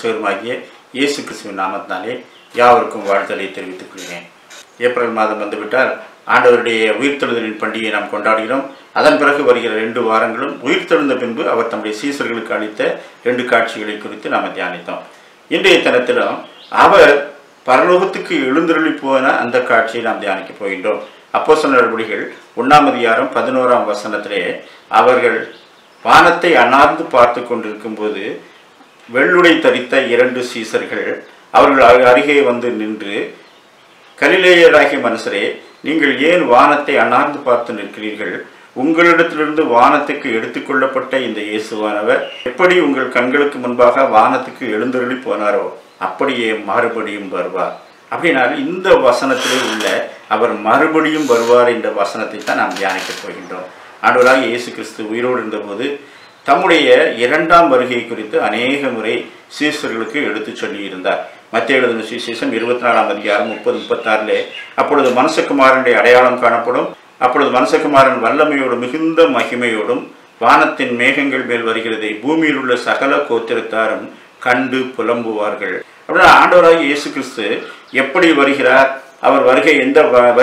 இரட்சகருமாகிய இயேசு கிறிஸ்துவின் நாமத்தினாலே யாவருக்கும் வாழ்த்தலை தெரிவித்துக் கொள்கிறேன். ஏப்ரல் மாதம் வந்துவிட்டால் ஆண்டவருடைய உயிர்த்தெழுதலின் பண்டிகையை நாம் கொண்டாடுகிறோம். அதன் பிறகு வருகிற ரெண்டு வாரங்களும் உயிர்த்தெழுந்த பின்பு அவர் தம்முடைய சீசர்களுக்கு அளித்த ரெண்டு காட்சிகளை குறித்து நாம் தியானித்தோம். இன்றைய தினத்திலும் அவர் பரலோகத்துக்கு எழுந்தருளி போன அந்த காட்சியை நாம் தியானிக்க போகின்றோம். அப்போ சொன்ன நடவடிக்கைகள் ஒன்றாம் அதிகாரம் பதினோராம் வசனத்திலே அவர்கள் வானத்தை அண்ணார்ந்து பார்த்து கொண்டிருக்கும் போது வெள்ளுடை தரித்த இரண்டு சீசர்கள். அவர்கள் அருகே வந்து நின்று கலிலேயராகிய மனுஷரே நீங்கள் ஏன் வானத்தை அண்ணார்ந்து பார்த்து நிற்கிறீர்கள்? உங்களிடத்திலிருந்து வானத்துக்கு எடுத்துக்கொள்ளப்பட்ட இந்த இயேசுவானவர் எப்படி உங்கள் கண்களுக்கு முன்பாக வானத்துக்கு எழுந்தருளி போனாரோ அப்படியே மறுபடியும் வருவார். அப்படினால் இந்த வசனத்திலே உள்ள அவர் மறுபடியும் வருவார் என்ற வசனத்தை தான் நாம் தியானிக்கப் போகின்றோம். ஆண்டவராக இயேசு கிறிஸ்து உயிரோடு இருந்தபோது தம்முடைய இரண்டாம் வருகை குறித்து அநேக முறை சீசர்களுக்கு எடுத்துச் சொல்லியிருந்தார். மத்திய எழுதின சுவிசேஷம் இருபத்தி நாலாம் அதிகாரம் முப்பது முப்பத்தாறிலே அப்பொழுது மனசகுமாரனுடைய அடையாளம் காணப்படும். அப்பொழுது மனசகுமாரன் வல்லமையோடு மிகுந்த மகிமையோடும் வானத்தின் மேகங்கள் மேல் வருகிறதை பூமியில் உள்ள சகல கோத்திரத்தாரும் கண்டு புலம்புவார்கள். அப்படின்னா ஆண்டவராக இயேசு கிறிஸ்து எப்படி வருகிறார்? அவர் வருகை எந்த வ-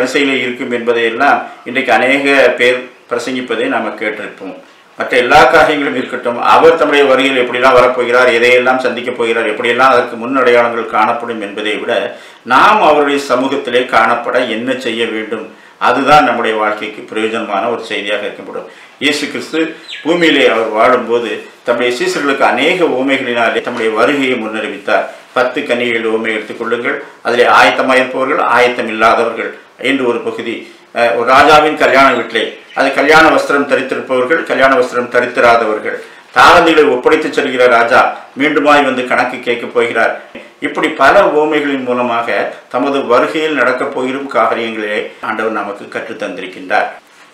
இருக்கும் என்பதையெல்லாம் இன்றைக்கு அநேக பேர் பிரசங்கிப்பதை நாம் கேட்டிருப்போம். மற்ற எல்லா காரியங்களும் இருக்கட்டும் அவர் தம்முடைய வருகையில் எப்படிலாம் வரப்போகிறார் எதையெல்லாம் சந்திக்கப் போகிறார் எப்படியெல்லாம் அதற்கு முன் அடையாளங்கள் காணப்படும் என்பதை விட நாம் அவருடைய சமூகத்திலே காணப்பட என்ன செய்ய வேண்டும்? அதுதான் நம்முடைய வாழ்க்கைக்கு பிரயோஜனமான ஒரு செய்தியாக இருக்கப்படும் இயேசு கிறிஸ்து பூமியிலே அவர் வாழும்போது தம்முடைய சீசர்களுக்கு அநேக ஊமைகளினாலே தம்முடைய வருகையை முன்னறிவித்தார். பத்து கன்னிகள் ஊமை எடுத்துக்கொள்ளுங்கள் அதிலே ஆயத்தமாயிருப்பவர்கள் ஆயத்தம் இல்லாதவர்கள் என்று ஒரு பகுதி ஒரு ராஜாவின் கல்யாண வீட்டிலே. அது கல்யாண வஸ்திரம் தரித்திருப்பவர்கள் கல்யாண வஸ்திரம் தரித்திராதவர்கள். தாளந்திகளை ஒப்படைத்து செல்கிற ராஜா மீண்டுமாய் வந்து கணக்கு கேட்கப் போகிறார். இப்படி பல ஓமைகளின் மூலமாக தமது வருகையில் நடக்கப் போகிற காரியங்களே ஆண்டவர் நமக்கு கற்றுத் தந்திருக்கின்றார்.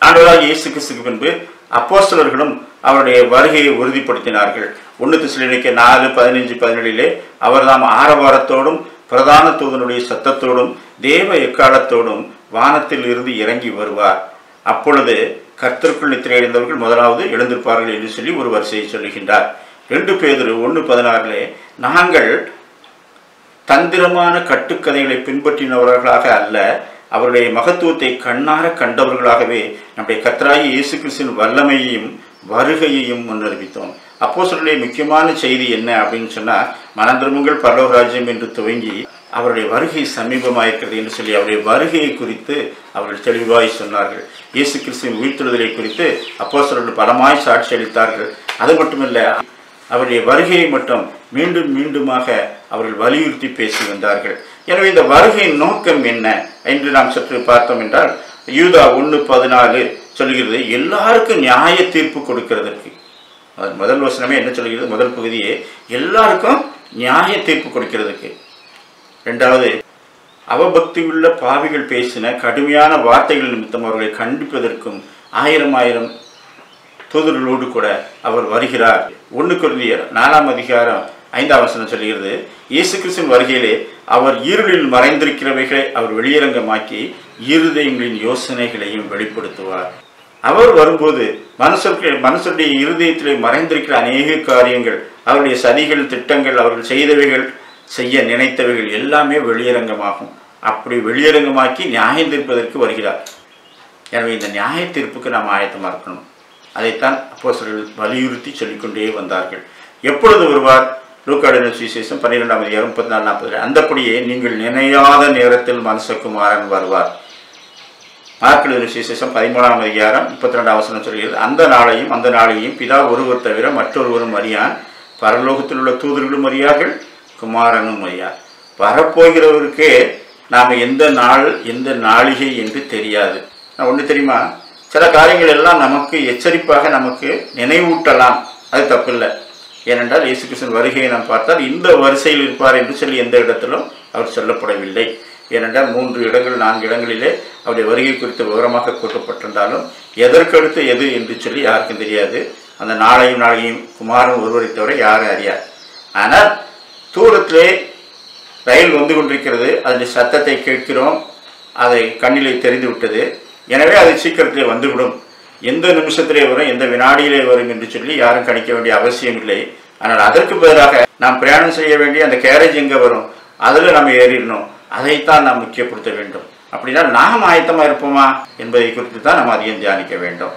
ஆண்டவராக இயேசு கிறிஸ்துக்கு பின்பு அப்போஸ்தலர்களும் அவருடைய வருகையை உறுதிப்படுத்தினார்கள். ஒன்று திசைநிலைக்க நாலு பதினஞ்சு பதினேழிலே அவர் தாம் ஆரவாரத்தோடும் பிரதான தூதனுடைய சத்தத்தோடும் தேவ எக்காலத்தோடும் வானத்தில் இருந்து இறங்கி வருவார். அப்பொழுது கர்த்தருக்குள் நித்திரையடைந்தவர்கள் முதலாவது எழுந்திருப்பார்கள் என்று சொல்லி ஒரு வரிசையை சொல்லுகின்றார். ரெண்டு பேர் ஒன்று பதினாறிலே நாங்கள் தந்திரமான கட்டுக்கதைகளை பின்பற்றினவர்களாக அல்ல அவருடைய மகத்துவத்தை கண்ணார கண்டவர்களாகவே நம்முடைய கத்தராகி இயேசு கிறிஸ்தின் வல்லமையையும் வருகையையும் முன்னறிவித்தோம். அப்போ முக்கியமான செய்தி என்ன அப்படின்னு சொன்னால் மனந்திருமங்கள் பரலோகராஜ்யம் என்று துவங்கி அவருடைய வருகை சமீபமாயிருக்கிறது என்று சொல்லி அவருடைய வருகையை குறித்து அவர்கள் தெளிவாய் சொன்னார்கள். இயேசு கிறிஸ்துவின் உயிர்த்தெழுதலை குறித்து அப்போசர்கள் பலமாய் சாட்சி அளித்தார்கள். அது மட்டுமல்ல அவருடைய வருகையை மட்டும் மீண்டும் மீண்டுமாக அவர்கள் வலியுறுத்தி பேசி வந்தார்கள். எனவே இந்த வருகையின் நோக்கம் என்ன என்று நாம் சற்று பார்த்தோம் என்றால் யூதா ஒன்று பதினாலு சொல்கிறது எல்லாருக்கும் நியாய தீர்ப்பு கொடுக்கிறதற்கு. அது முதல் வசனமே என்ன சொல்கிறது? முதல் பகுதியே எல்லாருக்கும் நியாய தீர்ப்பு கொடுக்கிறதுக்கு. ரெண்டாவது அவபக்தியுள்ள பாவிகள் பேசின கடுமையான வார்த்தைகள் நிமித்தம் அவர்களை கண்டிப்பதற்கும் ஆயிரம் ஆயிரம் தூதர்களோடு கூட அவர் வருகிறார். ஒன்று குருந்தியர் நாலாம் அதிகாரம் ஐந்தாம் வசனம் சொல்கிறது இயேசு கிறிஸ்துவின் வருகையிலே அவர் இருளில் மறைந்திருக்கிறவைகளை அவர் வெளியரங்கமாக்கி இருதயங்களின் யோசனைகளையும் வெளிப்படுத்துவார். அவர் வரும்போது மனுஷருக்கு மனுஷருடைய இருதயத்திலே மறைந்திருக்கிற அநேக காரியங்கள் அவருடைய சதிகள் திட்டங்கள் அவர்கள் செய்தவைகள் செய்ய நினைத்தவைகள் எல்லாமே வெளியரங்கமாகும். அப்படி வெளியரங்கமாக்கி நியாயம் தீர்ப்பதற்கு வருகிறார். எனவே இந்த நியாய தீர்ப்புக்கு நாம் ஆயத்தமாக இருக்கணும். அதைத்தான் அப்போசர்கள் வலியுறுத்தி சொல்லிக்கொண்டே வந்தார்கள். எப்பொழுது வருவார்? லூக்காடின சுவிசேஷம் பன்னிரெண்டாம் அதிகாரம் முப்பத்தி நாலு நாற்பது. அந்தப்படியே நீங்கள் நினையாத நேரத்தில் மனசகுமாரன் வருவார். மார்க்கெழுதின சுவிசேஷம் பதிமூணாம் அதிகாரம் முப்பத்தி ரெண்டாம் வசனம் சொல்கிறது அந்த நாளையும் அந்த நாளையும் பிதா ஒருவர் தவிர மற்றொருவரும் அறியான். பரலோகத்தில் உள்ள தூதர்களும் அறியார்கள். குமாரனும் ஐயா வரப்போகிறவருக்கே நாம் எந்த நாள் எந்த நாளிகை என்று தெரியாது. நான் ஒன்று தெரியுமா? சில காரியங்கள் எல்லாம் நமக்கு எச்சரிப்பாக நமக்கு நினைவூட்டலாம். அது தப்பில்லை. ஏனென்றால் இயேசு கிருஷ்ணன் வருகையை நாம் பார்த்தால் இந்த வரிசையில் இருப்பார் என்று சொல்லி எந்த இடத்திலும் அவர் சொல்லப்படவில்லை. ஏனென்றால் மூன்று இடங்கள் நான்கு இடங்களிலே அவருடைய வருகை குறித்து விவரமாக கூட்டப்பட்டிருந்தாலும் எதற்கடுத்து எது என்று சொல்லி யாருக்கும் தெரியாது. அந்த நாளையும் நாளையும் குமாரன் ஒருவரை தவிர யாரும் அறியார் ஆனால் தூரத்திலே ரயில் வந்து கொண்டிருக்கிறது. அதன் சத்தத்தை கேட்கிறோம். அதை கண்ணிலே தெரிந்து விட்டது. எனவே அது சீக்கிரத்திலே வந்துவிடும். எந்த நிமிஷத்திலே வரும் எந்த வினாடியிலே வரும் என்று சொல்லி யாரும் கணிக்க வேண்டிய அவசியம் இல்லை. ஆனால் அதற்கு பதிலாக நாம் பிரயாணம் செய்ய வேண்டிய அந்த கேரேஜ் எங்கே வரும்? அதில் நம்ம ஏறிடணும். அதைத்தான் நாம் முக்கியப்படுத்த வேண்டும். அப்படின்னா நாம் ஆயத்தமாக இருப்போமா என்பதை குறித்து தான் நம்ம அதிகம் தியானிக்க வேண்டும்.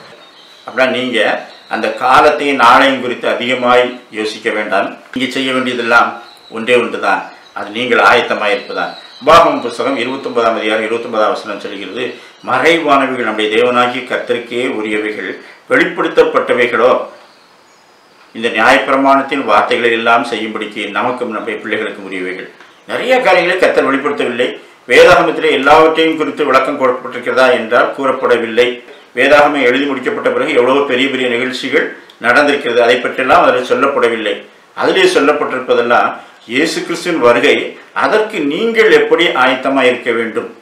அப்படின்னா நீங்கள் அந்த காலத்தையும் நாளையும் குறித்து அதிகமாய் யோசிக்க வேண்டாம். நீங்கள் செய்ய வேண்டியதெல்லாம் ஒன்றே ஒன்று தான் அது நீங்கள் ஆயத்தமாக இருப்பதான் பாகம் புஸ்தகம் இருபத்தொன்பதாம் அதிகாரம் இருபத்தொன்பதாம் வசனம் சொல்கிறது மறைவானவைகள் நம்முடைய தேவனாகிய கத்திற்கே உரியவைகள் வெளிப்படுத்தப்பட்டவைகளோ? இந்த நியாயப்பிரமாணத்தின் வார்த்தைகளை எல்லாம் செய்யும்படிக்கு நமக்கும் நம்முடைய பிள்ளைகளுக்கும் உரியவைகள். நிறைய காரியங்களை கத்தர் வெளிப்படுத்தவில்லை. வேதாகமத்திலே எல்லாவற்றையும் குறித்து விளக்கம் கொடுக்கப்பட்டிருக்கிறதா என்றால் கூறப்படவில்லை. வேதாகமம் எழுதி முடிக்கப்பட்ட பிறகு எவ்வளவு பெரிய பெரிய நிகழ்ச்சிகள் நடந்திருக்கிறது. அதை பற்றியெல்லாம் அதில் சொல்லப்படவில்லை. அதிலே சொல்லப்பட்டிருப்பதெல்லாம் இயேசு கிறிஸ்துவின் வருகை அதற்கு நீங்கள் எப்படி ஆயத்தமாக இருக்க வேண்டும்?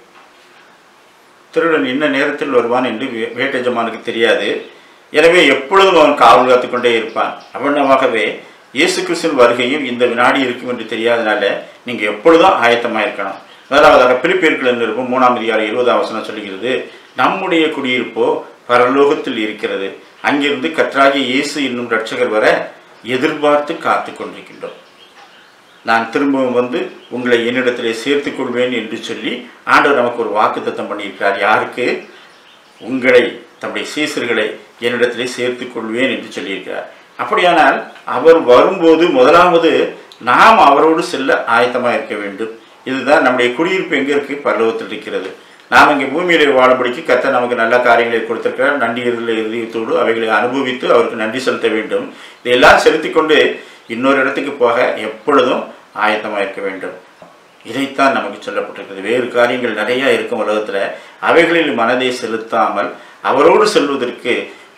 திருடன் இன்ன நேரத்தில் வருவான் என்று வே- தெரியாது. எனவே எப்பொழுதும் அவன் காவல் காத்து கொண்டே இருப்பான். அவனமாகவே இயேசு கிறிஸ்துவின் வருகையும் இந்த வினாடி இருக்கும் என்று தெரியாதனால நீங்கள் எப்பொழுதும் ஆயத்தமாக இருக்கணும். முதலாவதாக பிலிப்பியர்கள் நிருபம் மூணாம் அதிகாரம் இருபதாம் வசனம் சொல்கிறது நம்முடைய குடியிருப்போ பரலோகத்தில் இருக்கிறது. அங்கிருந்து கற்றாகி இயேசு என்னும் ரட்சகர் வர எதிர்பார்த்து காத்து கொண்டிருக்கின்றோம். நான் திரும்பவும் வந்து உங்களை என்னிடத்திலே சேர்த்து கொள்வேன் என்று சொல்லி ஆண்டவர் நமக்கு ஒரு வாக்குத்தத்தம் பண்ணியிருக்கிறார். யாருக்கு? உங்களை தம்முடைய சீசர்களை என்னிடத்திலே சேர்த்து கொள்வேன் என்று சொல்லியிருக்கிறார். அப்படியானால் அவர் வரும்போது முதலாவது நாம் அவரோடு செல்ல ஆயத்தமாக இருக்க வேண்டும். இதுதான் நம்முடைய குடியிருப்பு எங்கே இருக்குது பரலோகத்தில் இருக்கிறது. நாம் இங்கே பூமியில் வாழும்படிக்கு கர்த்தர் நமக்கு நல்ல காரியங்களை கொடுத்திருக்கிறார். நன்றி இருதய இதயத்தோடு அவைகளை அனுபவித்து அவருக்கு நன்றி செலுத்த வேண்டும். இதையெல்லாம் செலுத்திக்கொண்டு இன்னொரு இடத்துக்கு போக எப்பொழுதும் ஆயத்தமாக இருக்க வேண்டும். இதைத்தான் நமக்கு சொல்லப்பட்டிருக்கிறது. வேறு காரியங்கள் நிறையா இருக்கும் உலகத்தில். அவைகளில் மனதை செலுத்தாமல் அவரோடு செல்வதற்கு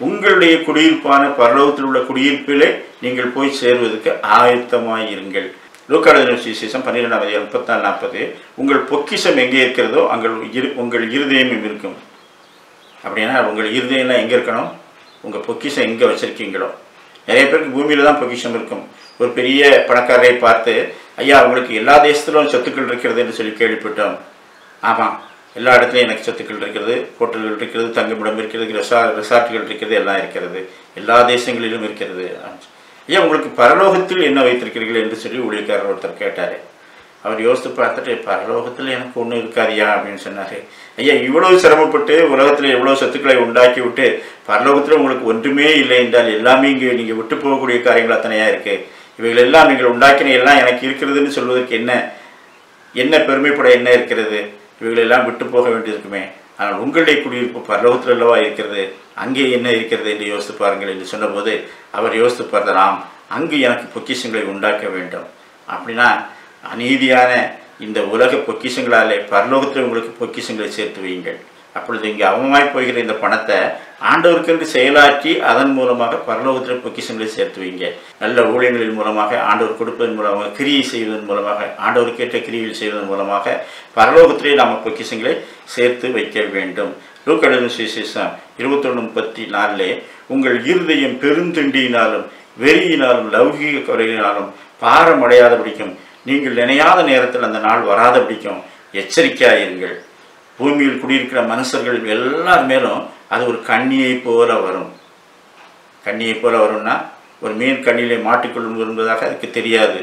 உங்களுடைய குடியிருப்பான பரலோகத்தில் உள்ள குடியிருப்பிலே நீங்கள் போய் சேர்வதற்கு ஆயத்தமாயிருங்கள் இருங்கள். லூக்காடு விசேஷம் பன்னிரெண்டாம் அதிகாரம் முப்பத்தாறு நாற்பது. உங்கள் பொக்கிஷம் எங்கே இருக்கிறதோ அங்கே இரு உங்கள் இருதயமும் இருக்கும். அப்படின்னா உங்கள் இருதயம்லாம் எங்கே இருக்கணும்? உங்கள் பொக்கிஷம் எங்கே வச்சுருக்கீங்களோ? நிறைய பேருக்கு பூமியில் தான் பொக்கிஷம் இருக்கும். ஒரு பெரிய பணக்காரரை பார்த்து ஐயா உங்களுக்கு எல்லா தேசத்திலும் சொத்துக்கள் இருக்கிறது என்று சொல்லி கேள்விப்பட்டோம். ஆமாம் எல்லா இடத்துலையும் எனக்கு சொத்துக்கள் இருக்கிறது ஹோட்டல்கள் இருக்கிறது தங்குமிடம் இருக்கிறது ரெசா ரெசார்ட்டுகள் இருக்கிறது எல்லாம் இருக்கிறது. எல்லா தேசங்களிலும் இருக்கிறது. ஐயா உங்களுக்கு பரலோகத்தில் என்ன வைத்திருக்கிறீர்கள்? என்று சொல்லி ஊழியக்காரர் ஒருத்தர் கேட்டார். அவர் யோசித்து பார்த்துட்டு பரலோகத்தில் எனக்கு ஒன்றும் இருக்காதியா? அப்படின்னு சொன்னார். ஐயா இவ்வளவு சிரமப்பட்டு உலகத்தில் எவ்வளோ சொத்துக்களை உண்டாக்கி விட்டு பரலோகத்தில் உங்களுக்கு ஒன்றுமே இல்லை என்றால் எல்லாமே இங்கே நீங்கள் விட்டு போகக்கூடிய காரியங்கள் அத்தனையாக இருக்குது இவைகள் எல்லாம் நீங்கள் உண்டாக்கின எல்லாம் எனக்கு இருக்கிறதுன்னு சொல்வதற்கு என்ன? என்ன பெருமைப்பட என்ன இருக்கிறது? இவைகளெல்லாம் விட்டு போக வேண்டியிருக்குமே. ஆனால் உங்களுடைய குடியிருப்பு பரலோகத்தில் அல்லவா இருக்கிறது? அங்கே என்ன இருக்கிறது என்று யோசித்து பாருங்கள் என்று சொன்னபோது அவர் யோசித்து பார்த்தாராம் அங்கு எனக்கு பொக்கிஷங்களை உண்டாக்க வேண்டும். அப்படின்னா அநீதியான இந்த உலக பொக்கிஷங்களாலே பரலோகத்தில் உங்களுக்கு பொக்கிஷங்களை சேர்த்து வையுங்கள். அப்பொழுது இங்கே அவமாய் போகிற இந்த பணத்தை ஆண்டவருக்கு செயலாற்றி அதன் மூலமாக பரலோகத்தில் பொக்கிஷங்களை சேர்த்து வைங்க நல்ல ஊழியங்களின் மூலமாக ஆண்டவர் கொடுப்பதன் மூலமாக கிரியை செய்வதன் மூலமாக ஆண்டவருக்கேற்ற கிரியில் செய்வதன் மூலமாக பரலோகத்திலே நாம் பொக்கிஷங்களை சேர்த்து வைக்க வேண்டும். லூக்கடலின் சுவிசேஷம் இருபத்தொன்று முப்பத்தி நாலிலே உங்கள் இருதயம் பெருந்திண்டியினாலும் வெறியினாலும் லௌகீக குறையினாலும் பாரமடையாத பிடிக்கும் நீங்கள் நினையாத நேரத்தில் அந்த நாள் வராத பிடிக்கும் எச்சரிக்கையாயிருங்கள். பூமியில் குடியிருக்கிற மனுஷர்கள் எல்லார் மேலும் அது ஒரு கண்ணியை போல வரும். கண்ணியை போல வரும்னா ஒரு மீன் கண்ணிலே மாட்டிக்கொள்ளும் என்பதாக அதுக்கு தெரியாது.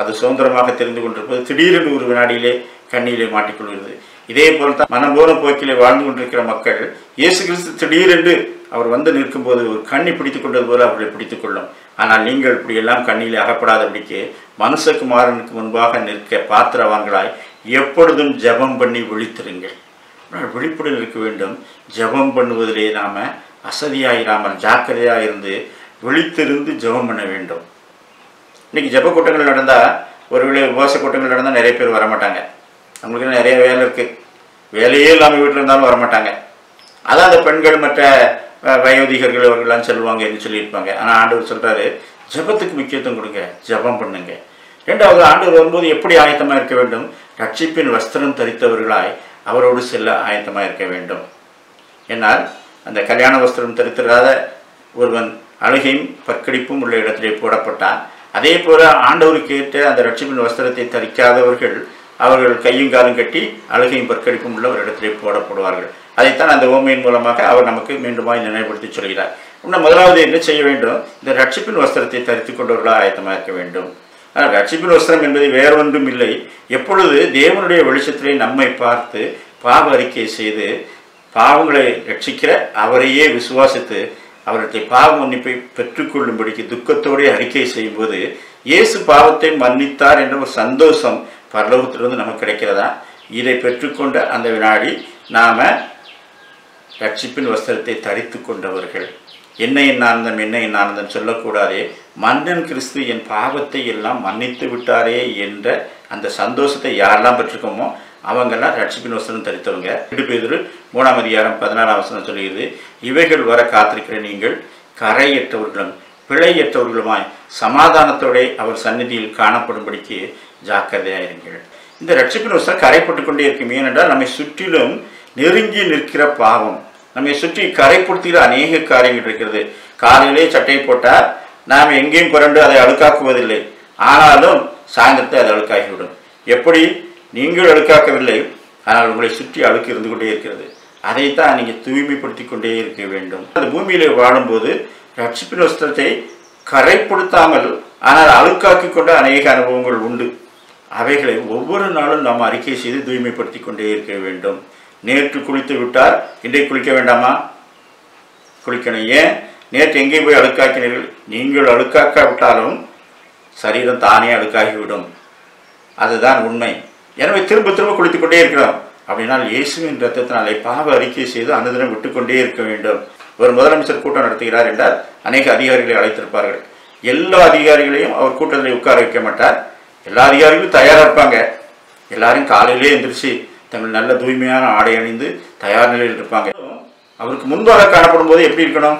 அது சுதந்திரமாக தெரிந்து கொண்டிருப்பது திடீரென்று ஒரு வினாடியிலே கண்ணியிலே மாட்டிக்கொள்கிறது. இதே போல் தான் மனம் போக்கிலே வாழ்ந்து கொண்டிருக்கிற மக்கள் இயேசு கிறிஸ்து திடீரென்று அவர் வந்து நிற்கும்போது ஒரு கண்ணி பிடித்துக் கொண்டது போல அவர்களை பிடித்துக் கொள்ளும். ஆனால் நீங்கள் இப்படியெல்லாம் கண்ணிலே அகப்படாதபடிக்கு மனுஷகுமாரனுக்கு முன்பாக நிற்க பாத்திரவான்களாய் எப்பொழுதும் ஜெபம் பண்ணி விழித்திருங்கள் ஆனால் விழிப்புடன் இருக்க வேண்டும். ஜெபம் பண்ணுவதிலே நாம் அசதியாயிராமல் ஜாக்கிரதையாக இருந்து விழித்திருந்து ஜெபம் பண்ண வேண்டும். இன்றைக்கி ஜெப கூட்டங்கள் நடந்தால் ஒருவேளை உபவாச கூட்டங்கள் நடந்தால் நிறைய பேர் வரமாட்டாங்க. அவங்களுக்கு நிறைய வேலை இருக்குது வேலையே இல்லாமல் வீட்டில் இருந்தாலும் வரமாட்டாங்க. அதான் அந்த பெண்கள் மற்ற வயோதிகர்கள் அவர்கள்லாம் செல்வாங்க என்று சொல்லியிருப்பாங்க. ஆனால் ஆண்டவர் சொல்கிறாரு ஜெபத்துக்கு முக்கியத்துவம் கொடுங்க ஜெபம் பண்ணுங்க. ரெண்டாவது ஆண்டு வரும்போது எப்படி ஆயத்தமாக இருக்க வேண்டும்? ரட்சிப்பின் வஸ்திரம் தரித்தவர்களாய் அவரோடு செல்ல ஆயத்தமாக இருக்க வேண்டும். என்னால் அந்த கல்யாண வஸ்திரம் தரித்திராத ஒருவன் அழுகையும் பற்கடிப்பும் உள்ள இடத்திலே போடப்பட்டான். அதே போல ஆண்டவருக்கு ஏற்ற அந்த லட்சுமியின் வஸ்திரத்தை தரிக்காதவர்கள் அவர்கள் கையும் காலும் கட்டி அழுகையும் பற்கடிப்பும் உள்ள ஒரு இடத்திலே போடப்படுவார்கள். அதைத்தான் அந்த ஓமையின் மூலமாக அவர் நமக்கு மீண்டுமாய் நினைவுபடுத்தி சொல்கிறார். இன்னும் முதலாவது என்ன செய்ய வேண்டும்? இந்த ரட்சிப்பின் வஸ்திரத்தை தரித்து கொண்டவர்களாக ஆயத்தமாக இருக்க வேண்டும். ஆனால் ரட்சிப்பின் வஸ்திரம் என்பது வேறொன்றும் இல்லை. எப்பொழுது தேவனுடைய வெளிச்சத்திலே நம்மை பார்த்து பாவ அறிக்கை செய்து பாவங்களை ரட்சிக்கிற அவரையே விசுவாசித்து அவருடைய பாவ மன்னிப்பை பெற்றுக்கொள்ளும்படிக்கு துக்கத்தோடு அறிக்கை செய்யும்போது இயேசு பாவத்தை மன்னித்தார் என்ற ஒரு சந்தோஷம் பரலோகத்திலிருந்து நமக்கு கிடைக்கிறதா? இதை பெற்றுக்கொண்ட அந்த வினாடி நாம் ரட்சிப்பின் வஸ்திரத்தை தரித்து கொண்டவர்கள். என்ன என் ஆனந்தம் என்ன என் ஆனந்தம் சொல்லக்கூடாதே. மன்னன் கிறிஸ்து என் பாவத்தை எல்லாம் மன்னித்து விட்டாரே என்ற அந்த சந்தோஷத்தை யாரெல்லாம் பெற்றிருக்கோமோ அவங்கெல்லாம் ரட்சிப்பின் வசனம் தரித்தவங்க. ரெண்டு பேர் மூணாம் அதிகாரம் பதினாறாம் வசனம் சொல்லுகிறது இவைகள் வர காத்திருக்கிற நீங்கள் கரையற்றவர்களும் பிழையற்றவர்களுமாய் சமாதானத்தோட அவர் சந்நிதியில் காணப்படும்படிக்கு ஜாக்கிரதையாயிருங்கள் இந்த ரட்சிப்பின் வசனம் கரைப்பட்டு கொண்டே இருக்கும். ஏனென்றால் நம்மை சுற்றிலும் நெருங்கி நிற்கிற பாவம். நம்மை சுற்றி கரைப்படுத்துகிற அநேக காரியங்கள் இருக்கிறது. காலையிலே சட்டை போட்டால் நாம் எங்கேயும் புரண்டு அதை அழுக்காக்குவதில்லை. ஆனாலும் சாயந்தரத்தை அது அழுக்காகிவிடும். எப்படி? நீங்கள் அழுக்காக்கவில்லை. ஆனால் உங்களை சுற்றி அழுக்கு இருந்து கொண்டே இருக்கிறது. அதைத்தான் நீங்கள் தூய்மைப்படுத்தி கொண்டே இருக்க வேண்டும். அந்த பூமியில் வாழும்போது ரட்சிப்பின் வஸ்திரத்தை கரைப்படுத்தாமல் ஆனால் அழுக்காக்கி கொண்ட அநேக அனுபவங்கள் உண்டு. அவைகளை ஒவ்வொரு நாளும் நாம் அறிக்கை செய்து தூய்மைப்படுத்தி கொண்டே இருக்க வேண்டும். நேற்று குளித்து விட்டால் இன்றைக்கு குளிக்க வேண்டாமா? குளிக்கணும். ஏன்? நேற்று எங்கே போய் அழுக்காக்கினீர்கள்? நீங்கள் அழுக்காக்காவிட்டாலும் சரீரம் தானே அழுக்காகிவிடும். அதுதான் உண்மை. எனவே திரும்ப திரும்ப குளித்துக்கொண்டே இருக்கிறோம். அப்படின்னால் இயேசுவின் ரத்தத்தினாலே பாவ அறிக்கை செய்து அனுதினம் விட்டுக்கொண்டே இருக்க வேண்டும். ஒரு முதலமைச்சர் கூட்டம் நடத்துகிறார் என்றால் அநேக அதிகாரிகளை அழைத்திருப்பார்கள். எல்லா அதிகாரிகளையும் அவர் கூட்டத்தில் உட்கார வைக்க மாட்டார். எல்லா அதிகாரிகளும் தயாராக இருப்பாங்க. எல்லாரும் காலையிலே எந்திரிச்சு தங்கள் நல்ல தூய்மையான ஆடை அணிந்து தயார் நிலையில் இருப்பாங்க. அவருக்கு முன்பாக காணப்படும் போது எப்படி இருக்கணும்?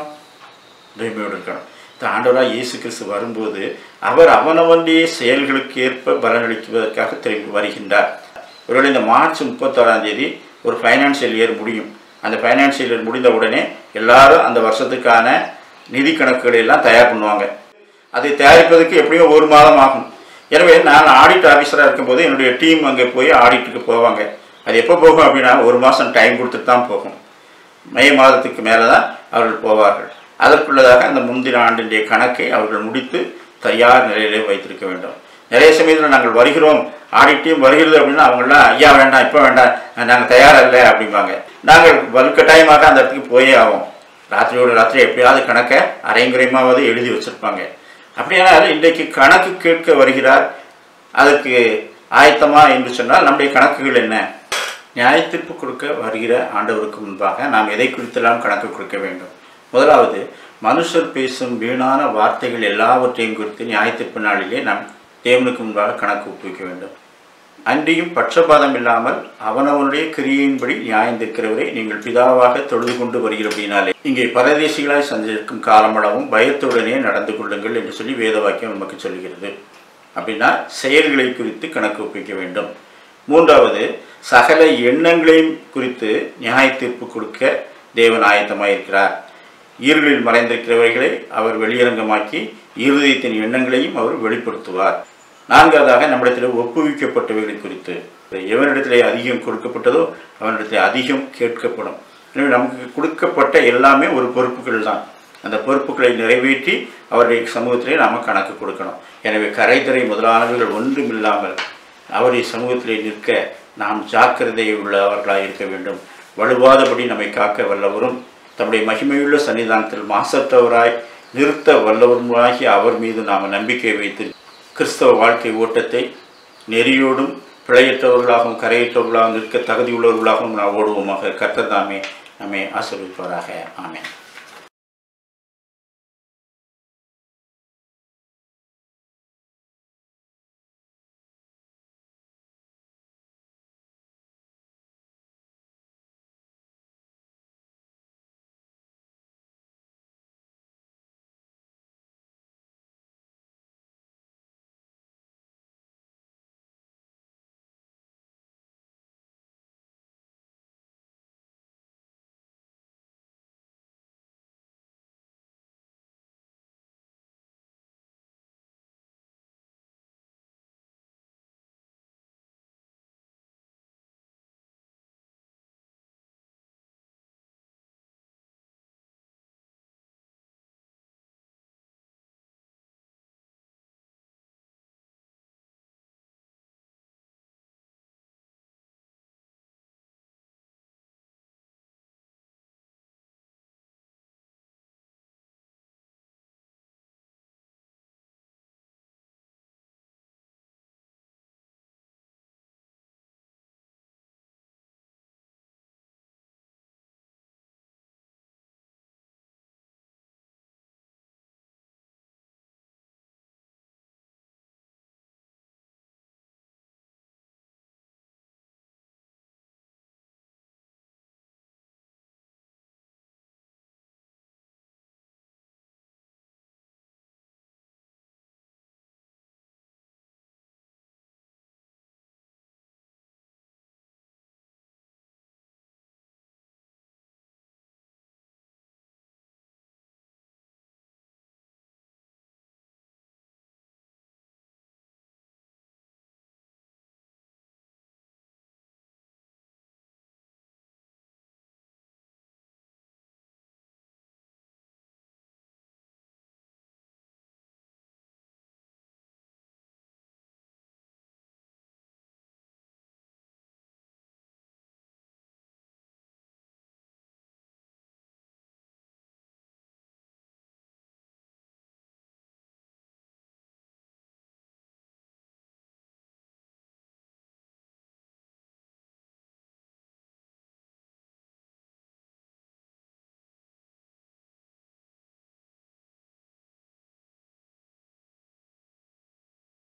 தூய்மையோடு இருக்கணும். இந்த ஆண்டவராக இயேசு கிறிஸ்து வரும்போது அவர் அவனவனுடைய செயல்களுக்கு ஏற்ப பலனளிக்குவதற்காக திரும்பி வருகின்றார். ஒருவேளை இந்த மார்ச் முப்பத்தோராம் தேதி ஒரு ஃபைனான்சியல் இயர் முடியும். அந்த ஃபைனான்சியல் இயர் முடிந்த உடனே எல்லாரும் அந்த வருஷத்துக்கான நிதி கணக்குகளை எல்லாம் தயார் பண்ணுவாங்க. அதை தயாரிப்பதற்கு எப்படியும் ஒரு மாதம் ஆகும். எனவே நான் ஆடிட் ஆஃபீஸராக இருக்கும்போது என்னுடைய டீம் அங்கே போய் ஆடிட்டுக்கு போவாங்க. அது எப்போ போகும் அப்படின்னா ஒரு மாதம் டைம் கொடுத்துட்டு தான் போகும். மே மாதத்துக்கு மேலே தான் அவர்கள் போவார்கள். அதற்குள்ளதாக அந்த முந்தின ஆண்டினுடைய கணக்கை அவர்கள் முடித்து தயார் நிலையிலே வைத்திருக்க வேண்டும். நிறைய சமயத்தில் நாங்கள் வருகிறோம் ஆடிட்டையும் வருகிறது அப்படின்னா அவங்களாம் ஐயா வேண்டாம் இப்போ வேண்டாம் நாங்கள் தயாராக இல்லை அப்படிம்பாங்க. நாங்கள் வலுக்கட்டாயமாக அந்த இடத்துக்கு போயே ஆகும் ராத்திரியோட ராத்திரி எப்படியாவது கணக்கை அரைங்குறையமாவது எழுதி வச்சுருப்பாங்க. அப்படியானால் இன்றைக்கு கணக்கு கேட்க வருகிறார். அதுக்கு ஆயத்தமா என்று சொன்னால் நம்முடைய கணக்குகள் என்ன? நியாயத்தீர்ப்பு கொடுக்க வருகிற ஆண்டவருக்கு முன்பாக நாம் எதை குறித்தெல்லாம் கணக்கு கொடுக்க வேண்டும்? முதலாவது மனுஷர் பேசும் வீணான வார்த்தைகள் எல்லாவற்றையும் குறித்து நியாயத்தீர்ப்பு நாளிலே நாம் தேவனுக்கு முன்பாக கணக்கு ஒப்புவிக்க வேண்டும். அன்றியும் பட்சபாதம் இல்லாமல் அவனவனுடைய கிரியையின்படி நியாயந்திருக்கிறவரை நீங்கள் பிதாவாக தொழுது கொண்டு வருகிறபடினாலே இங்கே பரதேசிகளாய் சந்திருக்கும் காலமளவும் பயத்துடனே நடந்து கொள்ளுங்கள் என்று சொல்லி வேத வாக்கியம் நமக்கு சொல்கிறது அப்படின்னா செயல்களை குறித்து கணக்கு ஒப்பிக்க வேண்டும். மூன்றாவது சகல எண்ணங்களையும் குறித்து நியாய தீர்ப்பு கொடுக்க தேவன் ஆயத்தமாயிருக்கிறார். ஈர்களில் மறைந்திருக்கிறவர்களை அவர் வெளியரங்கமாக்கி இருதயத்தின் எண்ணங்களையும் அவர் வெளிப்படுத்துவார். நான்காவதாக நம்மிடத்தில் ஒப்புவிக்கப்பட்டவைகள் குறித்து. எவனிடத்திலே அதிகம் கொடுக்கப்பட்டதோ அவனிடத்தில் அதிகம் கேட்கப்படும். எனவே நமக்கு கொடுக்கப்பட்ட எல்லாமே ஒரு பொறுப்புகள் தான். அந்த பொறுப்புகளை நிறைவேற்றி அவருடைய சமூகத்திலே நாம் கணக்கு கொடுக்கணும். எனவே கரைதரை முதலானவர்கள் ஒன்றுமில்லாமல் அவருடைய சமூகத்திலே நிற்க நாம் ஜாக்கிரதை உள்ளவர்களாக இருக்க வேண்டும். வலுவாதபடி நம்மை காக்க வல்லவரும் தம்முடைய மகிமையுள்ள சன்னிதானத்தில் மாசற்றவராய் நிறுத்த வல்லவருமாகி அவர் மீது நாம் நம்பிக்கை வைத்து கிறிஸ்தவ வாழ்க்கை ஓட்டத்தை நெறியோடும் பிழையற்றவர்களாகவும் கரையற்றவர்களாகவும் நிற்க தகுதியுள்ளவர்களாகவும் நாம் ஓடுவோமாக. கர்த்ததாமே நம்மை ஆசீர்வதிப்பாராக. ஆமேன்.